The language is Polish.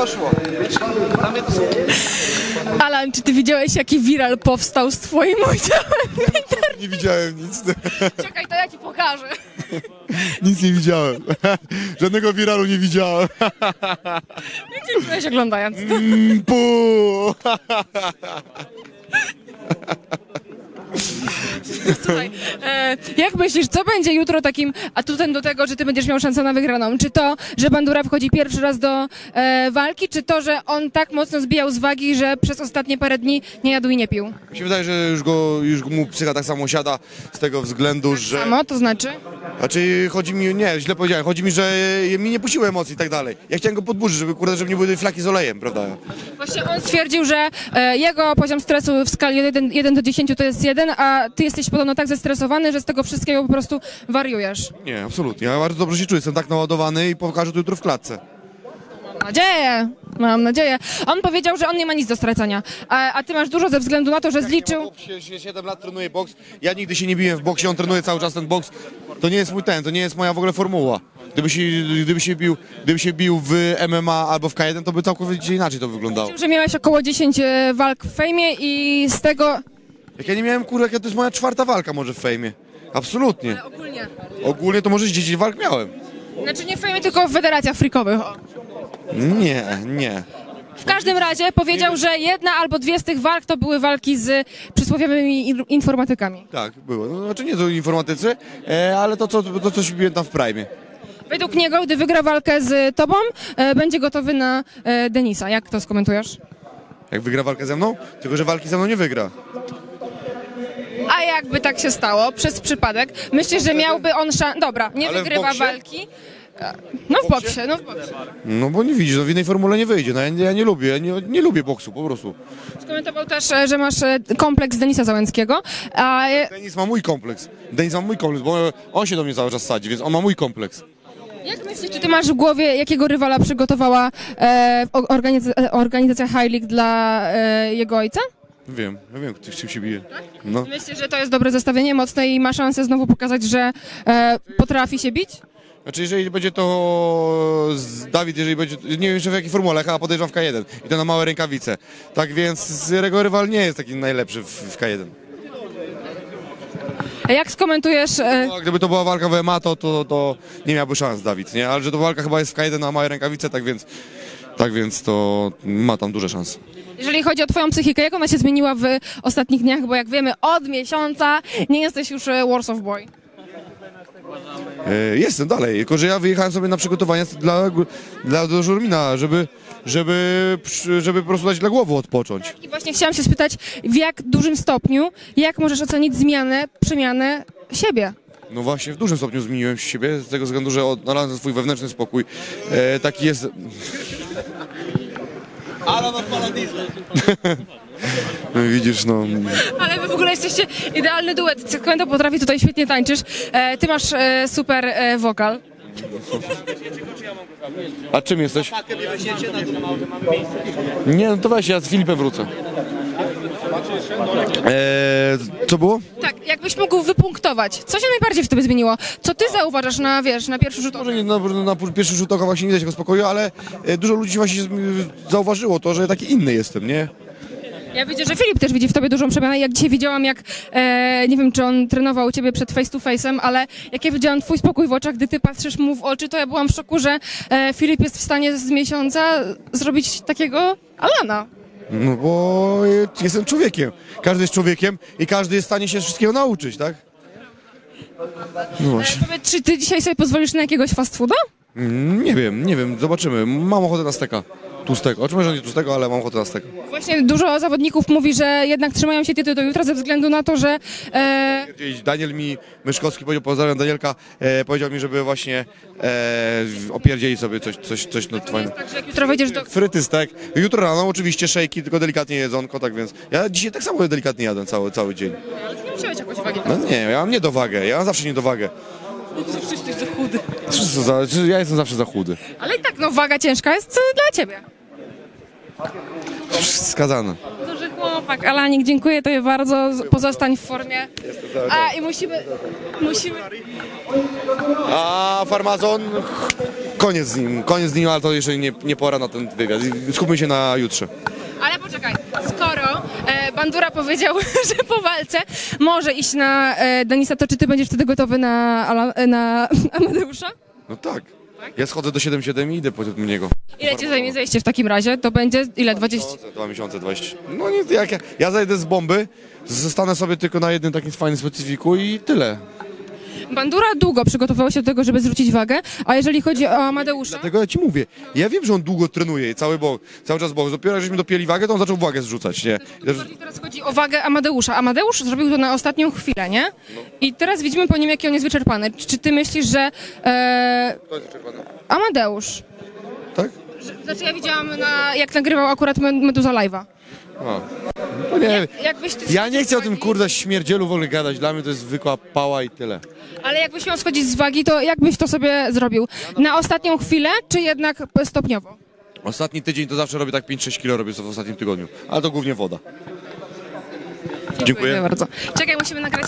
Poszło. Alan, czy ty widziałeś, jaki viral powstał z twoim udziałem? Nie widziałem nic. Czekaj, to ja ci pokażę. Nic nie widziałem. Żadnego viralu nie widziałem. Jak się czułeś oglądając to? Mm! Słuchaj, e, jak myślisz, co będzie jutro takim atutem do tego, że ty będziesz miał szansę na wygraną? Czy to, że Bandura wchodzi pierwszy raz do e, walki, czy to, że on tak mocno zbijał z wagi, że przez ostatnie parę dni nie jadł i nie pił? Mi się wydaje, że już, go, już mu psycha tak samo siada z tego względu, że... Samo, to znaczy? Znaczy chodzi mi, nie, źle powiedziałem, chodzi mi, że mi nie puściły emocji i tak dalej. Ja chciałem go podburzyć, żeby kurde, żeby nie były flaki z olejem, prawda? Właśnie on stwierdził, że e, jego poziom stresu w skali 1, 1 do 10 to jest 1, a ty jesteś podobno tak zestresowany, że z tego wszystkiego po prostu wariujesz. Nie, absolutnie. Ja bardzo dobrze się czuję, jestem tak naładowany i pokażę to jutro w klatce. Mam nadzieję, mam nadzieję. On powiedział, że on nie ma nic do stracenia, a, a ty masz dużo ze względu na to, że zliczył... 7 lat trenuję boks, ja nigdy się nie biłem w boksie, on trenuje cały czas ten boks. To nie jest mój ten, to nie jest moja w ogóle formuła. Gdyby się, gdyby się, bił, gdyby się bił w MMA albo w K1, to by całkowicie inaczej to wyglądało. że miałeś około 10 e, walk w fejmie i z tego... Jak ja nie miałem, kurde, jak ja- to jest moja czwarta walka może w fejmie. Absolutnie. Ogólnie. Ogólnie to może z 10 walk miałem. Znaczy nie w fejmie, tylko w federacjach freakowych. O. Nie, nie. W każdym razie powiedział, że jedna albo dwie z tych walk to były walki z przysłowiowymi in- informatykami. Tak, było. No, znaczy nie to informatycy, e, ale to, co, to co się biłem tam w Prime. Według niego, gdy wygra walkę z tobą, e, będzie gotowy na e, Denisa. Jak to skomentujesz? Jak wygra walkę ze mną? Tylko, że walki ze mną nie wygra. A jakby tak się stało, przez przypadek, myślisz, że miałby on szansę... Dobra, nie Ale w wygrywa boksie? walki. No w boksie, no w boksie. No bo nie widzisz, no w innej formule nie wyjdzie. No ja, ja nie lubię, ja nie, nie lubię boksu po prostu. Skomentował też, e, że masz e, kompleks Denisa Załęckiego. A e, Denis ma mój kompleks. Denis ma mój kompleks, bo on się do mnie cały czas sadzi, więc on ma mój kompleks. jak myślisz, czy ty masz w głowie, jakiego rywala przygotowała e, o- e, organizacja High League dla e, jego ojca? Wiem, ja wiem, z czym się bije. No. Myślisz, że to jest dobre zestawienie, mocne i ma szansę znowu pokazać, że e, potrafi się bić? Znaczy, jeżeli będzie to z Dawid, jeżeli będzie, nie wiem jeszcze w jakiej formule, a podejrzewam w K1 i to na małe rękawice. Tak więc jego rywal nie jest taki najlepszy w, w K1. A jak skomentujesz... E, No, a gdyby to była walka w MMA, to, to, to nie miałby szans Dawid, nie? Ale że to walka chyba jest w K1 na małe rękawice, tak więc, tak więc to ma tam duże szanse. jeżeli chodzi o twoją psychikę, jak ona się zmieniła w ostatnich dniach? Bo jak wiemy, od miesiąca nie jesteś już e, Warsaw Boy. E, Jestem dalej, tylko że ja wyjechałem sobie na przygotowania dla, dla do Żurmina, żeby, żeby, przy- żeby po prostu dać dla głowy odpocząć. I właśnie chciałam się spytać, w jak dużym stopniu, jak możesz ocenić zmianę, przemianę siebie? No właśnie, w dużym stopniu zmieniłem siebie, z tego względu, że odnalazłem swój wewnętrzny spokój. E, taki jest... No Widzisz, no... Ale wy w ogóle jesteście idealny duet. Sekwento potrafi tutaj świetnie tańczysz. E, ty masz e, super e, wokal. A czym jesteś? Nie, no to weź, ja z Filipem wrócę. E, co było? Tak, jakbyś mógł wypunktować. Co się najbardziej w tobie zmieniło? Co ty zauważasz na, wiesz, na pierwszy rzut oka? Może nie, na, na pierwszy rzut oka właśnie nie widać tego spokoju, ale e, dużo ludzi właśnie zauważyło to, że taki inny jestem, nie? Ja widzę, że Filip też widzi w tobie dużą przemianę. Jak dzisiaj widziałam, jak, e, nie wiem, czy on trenował u ciebie przed face to face'em, ale jak ja widziałam twój spokój w oczach, gdy ty patrzysz mu w oczy, to ja byłam w szoku, że e, Filip jest w stanie z miesiąca zrobić takiego Alana. No bo e, jestem człowiekiem. Każdy jest człowiekiem i każdy jest w stanie się wszystkiego nauczyć, tak? No właśnie. Powiedz, czy ty dzisiaj sobie pozwolisz na jakiegoś fast fooda? Mm, Nie wiem, nie wiem, zobaczymy. Mam ochotę na steka. Tłustego. Oczywiście, nie tłustego, ale mam ochotę na steka. Właśnie dużo zawodników mówi, że jednak trzymają się diety do jutra ze względu na to, że e, Daniel mi, Myszkowski powiedział, pozdrawiam Danielka, e, powiedział mi, żeby właśnie e, opierdzielić sobie coś, coś, coś na fajne. tak, że jak jutro wejdziesz do... Fryty, stek. Jutro rano oczywiście szejki, tylko delikatnie jedzonko, tak więc ja dzisiaj tak samo delikatnie jadę cały, cały dzień. Ale ty nie musiałeś jakoś wagi. No nie, ja mam niedowagę, ja mam zawsze niedowagę. Wszyscy jesteś za chudy. Wszyscy za, czy ja jestem zawsze za chudy. Ale i tak, no waga ciężka jest e, dla ciebie. Skazany. Duży chłopak. Alanik, dziękuję tobie bardzo. Z- Pozostań w formie. A i musimy... Musimy... A farmazon koniec z nim, koniec z nim, ale to jeszcze nie, nie pora na ten wywiad. Skupmy się na jutrze. Ale poczekaj, skoro e, Bandura powiedział, że po walce może iść na e, Denisa, to czy ty będziesz wtedy gotowy na, Ala, e, na Amadeusza? No tak. Ja schodzę do 7-7 i idę po niego. Ile cię zajmie zejście w takim razie? To będzie ile? 20? Miesiące, Dwa miesiące, 20. No nie, jak ja, ja zajdę z bomby, zostanę sobie tylko na jednym takim fajnym specyfiku i tyle. Bandura długo przygotowywał się do tego, żeby zwrócić wagę, a jeżeli chodzi o Amadeusza, Dlatego ja ci mówię, ja wiem, że on długo trenuje i cały, bok, cały czas boks. Dopiero żeśmy dopięli wagę, to on zaczął wagę zrzucać, nie? Bardziej teraz chodzi o wagę Amadeusza. Amadeusz zrobił to na ostatnią chwilę, nie? I teraz widzimy po nim, jaki on jest wyczerpany. Czy ty myślisz, że e, Kto jest wyczerpany? Amadeusz, Tak? Znaczy ja widziałam, na, jak nagrywał akurat Med- Meduza Live'a. A. No nie, Jakbyś ty ja nie chcę o tym kurde śmierdzielu w ogóle gadać, dla mnie to jest zwykła pała i tyle. Ale jakbyś miał schodzić z wagi, to jak byś to sobie zrobił? Na ostatnią chwilę, czy jednak stopniowo? Ostatni tydzień to zawsze robię tak 5-6 kilo robię w ostatnim tygodniu, ale to głównie woda. Dziękuję. bardzo. Czekaj, musimy nagrać